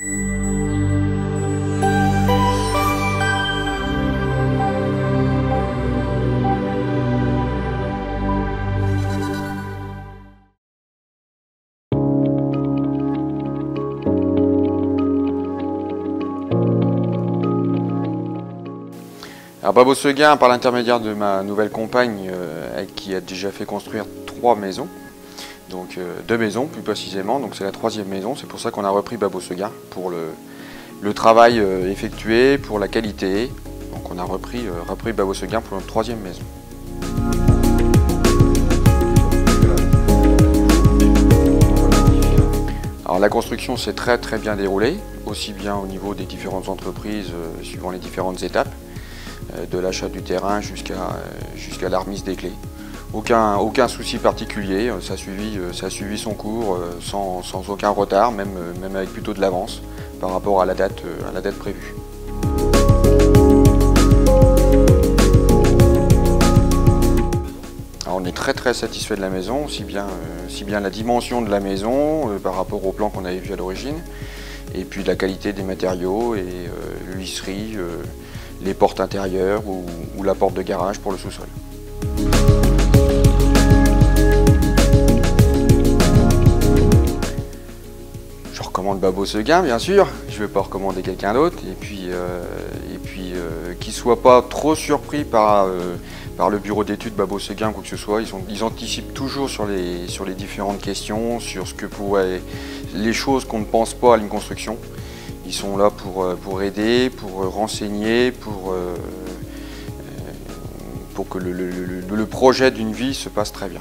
Alors Babo Seguin, par l'intermédiaire de ma nouvelle compagne, euh, qui a déjà fait construire trois maisons, donc euh, deux maisons plus précisément, donc c'est la troisième maison, c'est pour ça qu'on a repris Babo Seguin pour le, travail euh, effectué, pour la qualité, donc on a repris, repris Babo Seguin pour notre troisième maison. Alors la construction s'est très très bien déroulée, aussi bien au niveau des différentes entreprises suivant les différentes étapes. Euh, de l'achat du terrain jusqu'à euh, jusqu'à la remise des clés. Aucun, aucun souci particulier, euh, ça a suivi, ça a suivi son cours sans, sans, aucun retard, même, même avec plutôt de l'avance par rapport à la date, à la date prévue. on est très très satisfait de la maison, aussi bien, bien la dimension de la maison par rapport au plan qu'on avait vu à l'origine, et puis la qualité des matériaux et l'huisserie les portes intérieures ou, la porte de garage pour le sous-sol. Je recommande Babo Seguin, bien sûr. Je ne vais pas recommander quelqu'un d'autre. Et puis, euh, puis euh, qu'il ne soit pas trop surpris par, euh, par le bureau d'études Babo Seguin ou quoi que ce soit. Ils, anticipent toujours sur les, sur les différentes questions, sur ce que les choses qu'on ne pense pas à une construction. Ils sont là pour, pour aider, pour renseigner, pour, pour que le, le projet d'une vie se passe très bien.